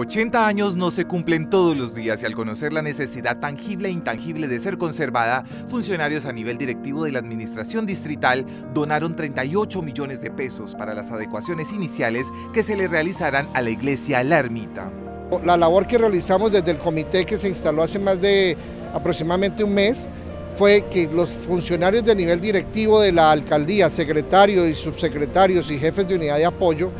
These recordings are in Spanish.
80 años no se cumplen todos los días y al conocer la necesidad tangible e intangible de ser conservada, funcionarios a nivel directivo de la Administración Distrital donaron 38 millones de pesos para las adecuaciones iniciales que se le realizarán a la iglesia La Ermita. La labor que realizamos desde el comité que se instaló hace más de aproximadamente un mes fue que los funcionarios de nivel directivo de la alcaldía, secretarios y subsecretarios y jefes de unidad de apoyo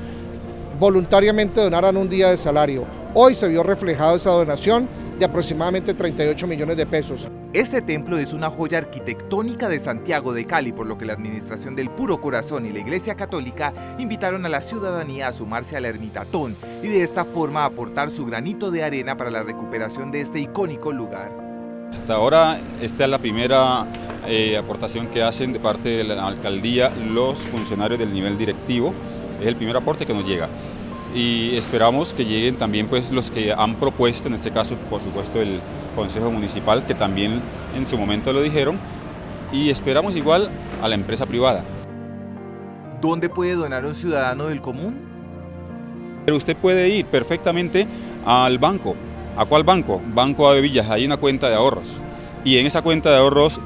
voluntariamente donaran un día de salario. Hoy se vio reflejado esa donación de aproximadamente 38 millones de pesos. Este templo es una joya arquitectónica de Santiago de Cali, por lo que la Administración del Puro Corazón y la Iglesia Católica invitaron a la ciudadanía a sumarse a la ermitatón y de esta forma aportar su granito de arena para la recuperación de este icónico lugar. Hasta ahora esta es la primera eh, aportación que hacen de parte de la alcaldía los funcionarios del nivel directivo, es el primer aporte que nos llega y esperamos que lleguen también pues los que han propuesto, en este caso por supuesto el Consejo Municipal, que también en su momento lo dijeron, y esperamos igual a la empresa privada. ¿Dónde puede donar un ciudadano del común? Pero usted puede ir perfectamente al banco. ¿A cuál banco? Banco Ave Villas, hay una cuenta de ahorros. Y en esa cuenta de ahorros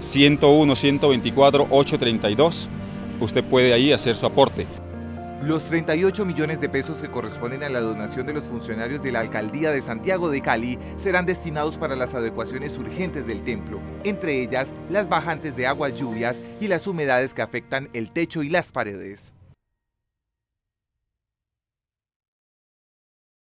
101, 124, 832, usted puede ahí hacer su aporte. Los 38 millones de pesos que corresponden a la donación de los funcionarios de la Alcaldía de Santiago de Cali serán destinados para las adecuaciones urgentes del templo, entre ellas las bajantes de aguas lluvias y las humedades que afectan el techo y las paredes.